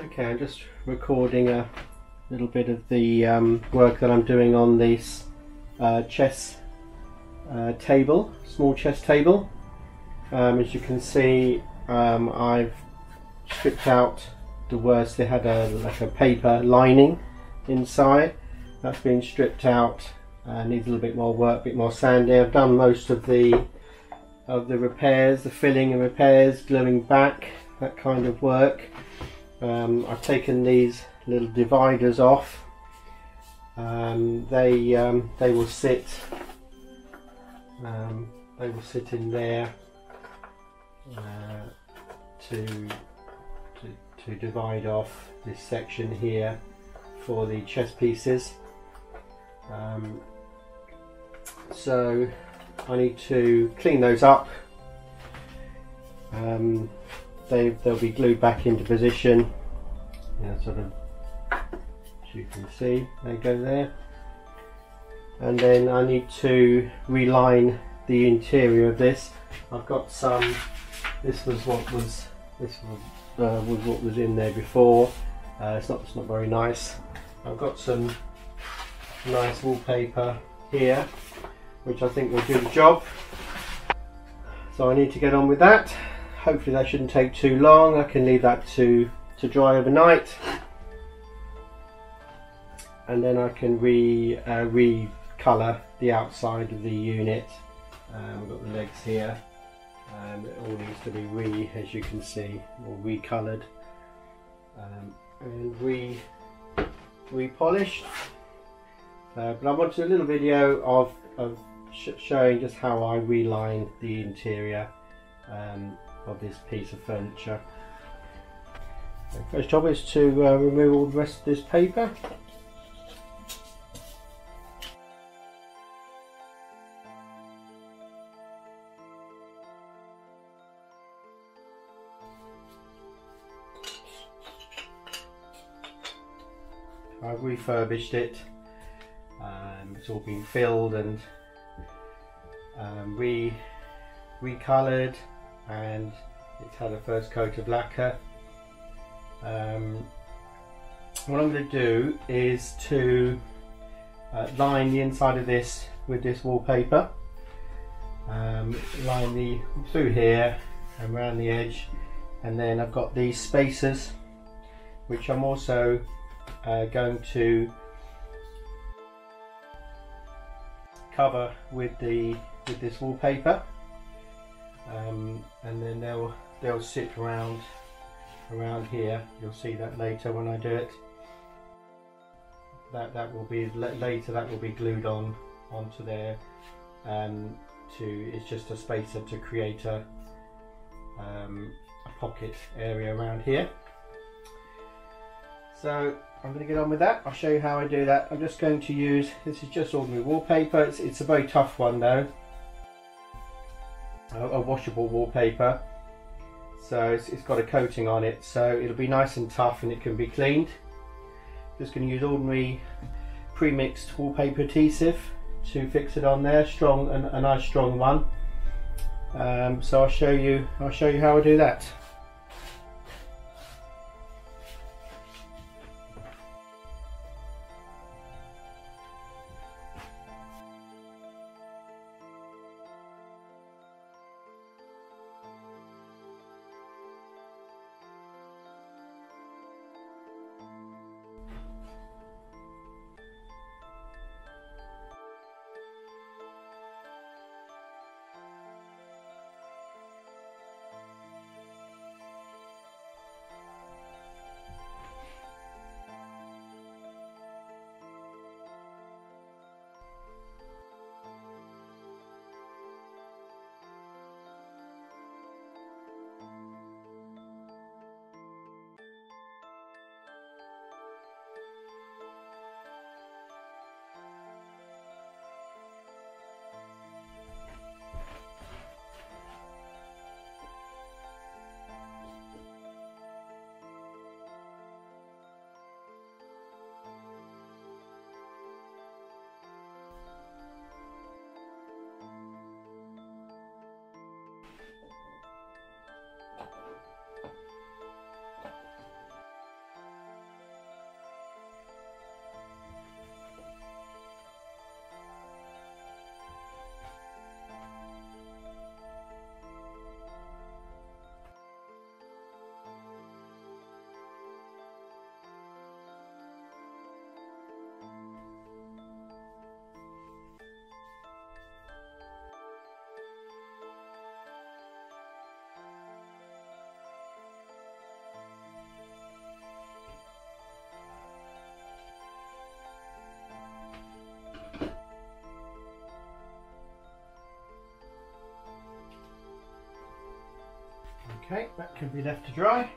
Okay, I'm just recording a little bit of the um, work that I'm doing on this uh, chess uh, table, small chess table. Um, as you can see, um, I've stripped out the worst. They had a like a paper lining inside. That's been stripped out. Uh, needs a little bit more work, a bit more sanding. I've done most of the of the repairs, the filling and repairs, gluing back, that kind of work. Um, I've taken these little dividers off. Um, they um, they will sit um, they will sit in there uh, to, to to divide off this section here for the chess pieces. Um, so I need to clean those up. They, they'll be glued back into position. Yeah, sort of, as you can see, they go there. And then I need to reline the interior of this. I've got some, this was what was, this was, uh, was what was in there before. Uh, it's not, it's not very nice. I've got some nice wallpaper here, which I think will do the job. So I need to get on with that hopefully that shouldn't take too long. I can leave that to, to dry overnight. And then I can re uh, re-colour the outside of the unit. Um, we've got the legs here. Um, it all needs to be re, as you can see, or re-coloured. Um, and re re-polished. Uh, but I wanted a little video of, of sh showing just how I reline the interior um, of this piece of furniture. The first job is to uh, remove all the rest of this paper. I've refurbished it. Um, it's all been filled and um, re recoloured and it's had a first coat of lacquer. Um, what I'm going to do is to uh, line the inside of this with this wallpaper. Um, line the through here and around the edge and then I've got these spacers which I'm also uh, going to cover with the with this wallpaper um, and then they'll they'll sit around around here. You'll see that later when I do it. That that will be later that will be glued on onto there. Um, to it's just a spacer to create a, um, a pocket area around here. So I'm going to get on with that. I'll show you how I do that. I'm just going to use this is just ordinary wallpaper. It's, it's a very tough one though a washable wallpaper. So it's, it's got a coating on it so it'll be nice and tough and it can be cleaned. Just going to use ordinary pre-mixed wallpaper adhesive to fix it on there strong and a nice strong one. Um, so I'll show you I'll show you how I do that Okay, that can be left to dry.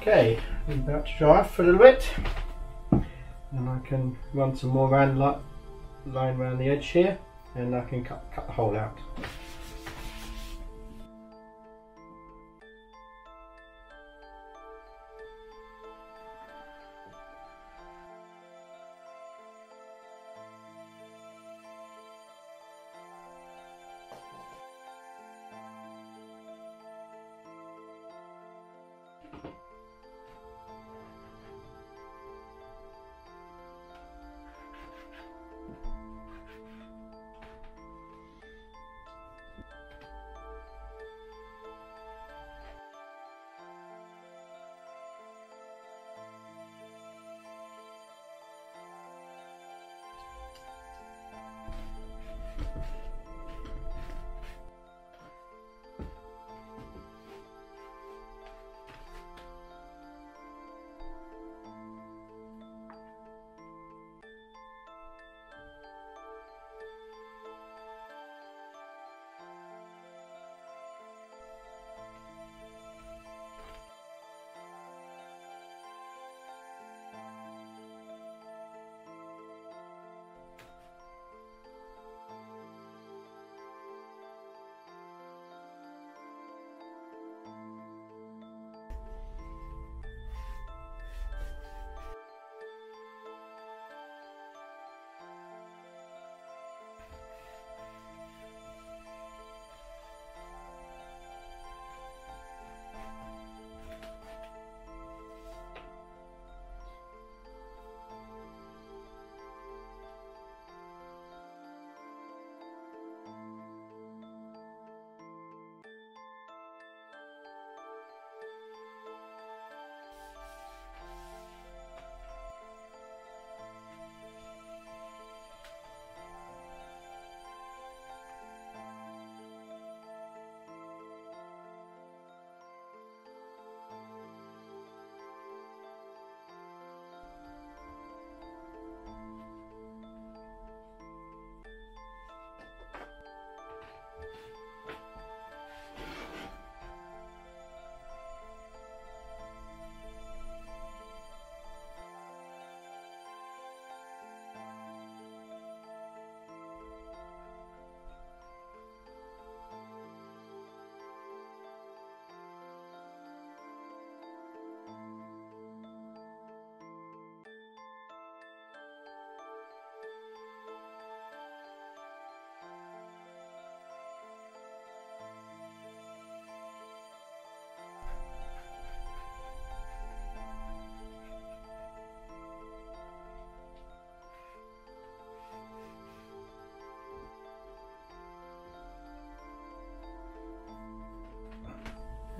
Okay, I'm about to dry off for a little bit and I can run some more round line around the edge here and I can cut, cut the hole out.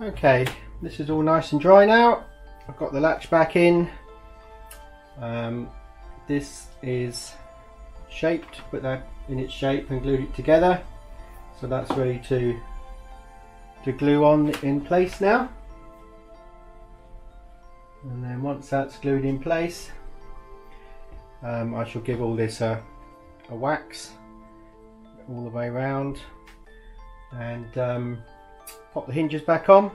Okay, this is all nice and dry now. I've got the latch back in. Um, this is shaped, put that in its shape and glued it together. So that's ready to to glue on in place now. And then once that's glued in place, um, I shall give all this a, a wax all the way around and um, pop the hinges back on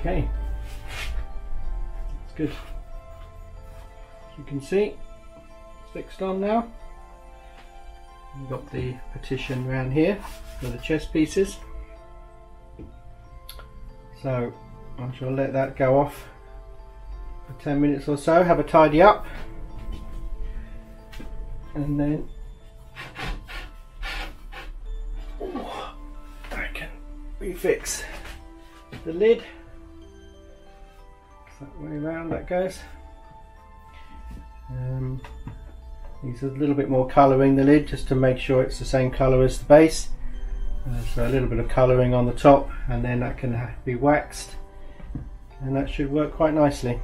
Okay, that's good. You can see, it's fixed on now. We've got the partition around here for the chess pieces. So I'm shall let that go off for 10 minutes or so, have a tidy up and then I can refix the lid that way around that goes. Um, a little bit more colouring the lid just to make sure it's the same colour as the base. Uh, so a little bit of colouring on the top and then that can be waxed and that should work quite nicely.